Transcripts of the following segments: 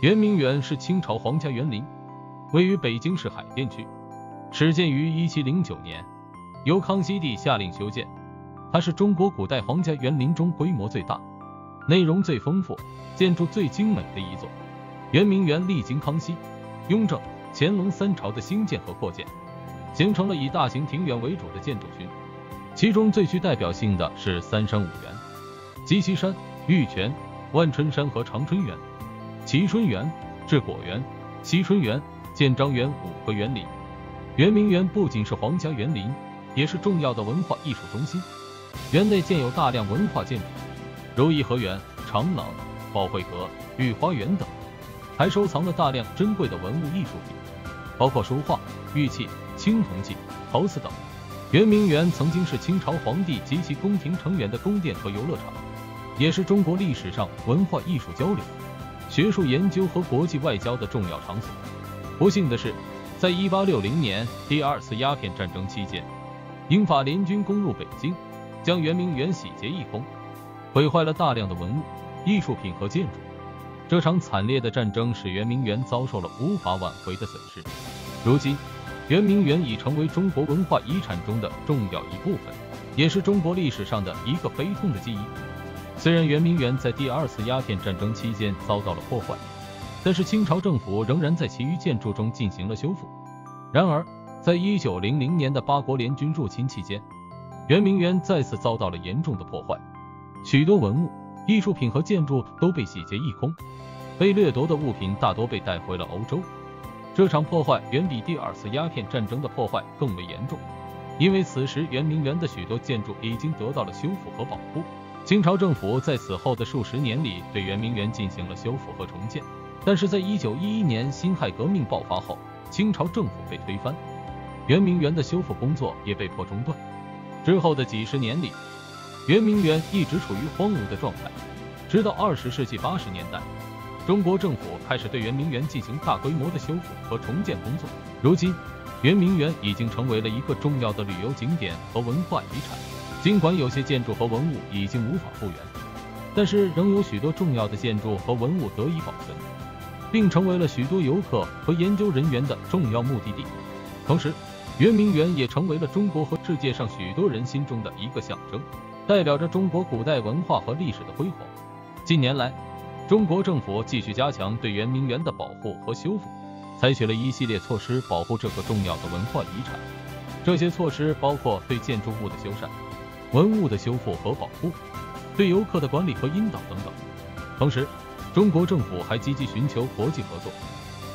圆明园是清朝皇家园林，位于北京市海淀区，始建于一七零九年，由康熙帝下令修建。它是中国古代皇家园林中规模最大、内容最丰富、建筑最精美的一座。圆明园历经康熙、雍正、乾隆三朝的兴建和扩建，形成了以大型庭园为主的建筑群。其中最具代表性的是三山五园：鸡西山、玉泉、万春山和长春园。齐春园、治果园、西春园、建章园五个园林。圆明园不仅是皇家园林，也是重要的文化艺术中心。园内建有大量文化建筑，如颐和园、长廊、宝慧阁、御花园等，还收藏了大量珍贵的文物艺术品，包括书画、玉器、青铜器、陶瓷等。圆明园曾经是清朝皇帝及其宫廷成员的宫殿和游乐场，也是中国历史上文化艺术交流。学术研究和国际外交的重要场所。不幸的是，在一八六零年第二次鸦片战争期间，英法联军攻入北京，将圆明园洗劫一空，毁坏了大量的文物、艺术品和建筑。这场惨烈的战争使圆明园遭受了无法挽回的损失。如今，圆明园已成为中国文化遗产中的重要一部分，也是中国历史上的一个悲痛的记忆。虽然圆明园在第二次鸦片战争期间遭到了破坏，但是清朝政府仍然在其余建筑中进行了修复。然而，在一九零零年的八国联军入侵期间，圆明园再次遭到了严重的破坏，许多文物、艺术品和建筑都被洗劫一空，被掠夺的物品大多被带回了欧洲。这场破坏远比第二次鸦片战争的破坏更为严重，因为此时圆明园的许多建筑已经得到了修复和保护。清朝政府在此后的数十年里对圆明园进行了修复和重建，但是在一九一一年辛亥革命爆发后，清朝政府被推翻，圆明园的修复工作也被迫中断。之后的几十年里，圆明园一直处于荒芜的状态，直到二十世纪八十年代，中国政府开始对圆明园进行大规模的修复和重建工作。如今，圆明园已经成为了一个重要的旅游景点和文化遗产。尽管有些建筑和文物已经无法复原，但是仍有许多重要的建筑和文物得以保存，并成为了许多游客和研究人员的重要目的地。同时，圆明园也成为了中国和世界上许多人心中的一个象征，代表着中国古代文化和历史的辉煌。近年来，中国政府继续加强对圆明园的保护和修复，采取了一系列措施保护这个重要的文化遗产。这些措施包括对建筑物的修缮。文物的修复和保护，对游客的管理和引导等等。同时，中国政府还积极寻求国际合作，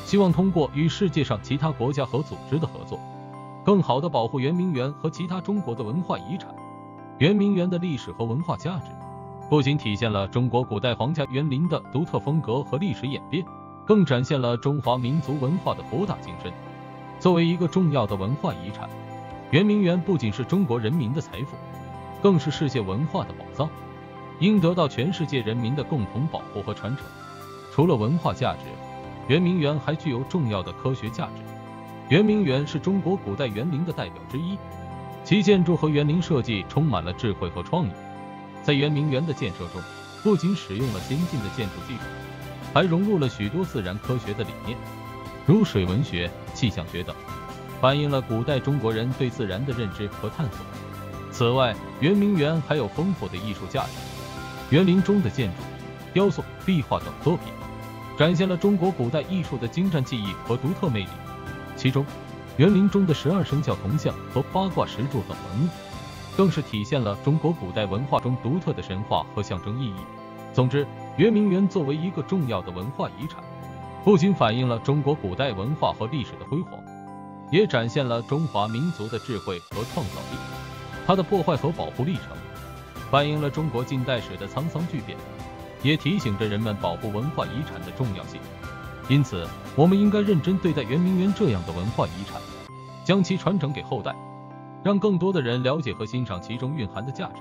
希望通过与世界上其他国家和组织的合作，更好地保护圆明园和其他中国的文化遗产。圆明园的历史和文化价值，不仅体现了中国古代皇家园林的独特风格和历史演变，更展现了中华民族文化的博大精深。作为一个重要的文化遗产，圆明园不仅是中国人民的财富。更是世界文化的宝藏，应得到全世界人民的共同保护和传承。除了文化价值，圆明园还具有重要的科学价值。圆明园是中国古代园林的代表之一，其建筑和园林设计充满了智慧和创意。在圆明园的建设中，不仅使用了先进的建筑技术，还融入了许多自然科学的理念，如水文学、气象学等，反映了古代中国人对自然的认知和探索。此外，圆明园还有丰富的艺术价值。园林中的建筑、雕塑、壁画等作品，展现了中国古代艺术的精湛技艺和独特魅力。其中，园林中的十二生肖铜像和八卦石柱等文物，更是体现了中国古代文化中独特的神话和象征意义。总之，圆明园作为一个重要的文化遗产，不仅反映了中国古代文化和历史的辉煌，也展现了中华民族的智慧和创造力。它的破坏和保护历程，反映了中国近代史的沧桑巨变，也提醒着人们保护文化遗产的重要性。因此，我们应该认真对待圆明园这样的文化遗产，将其传承给后代，让更多的人了解和欣赏其中蕴含的价值。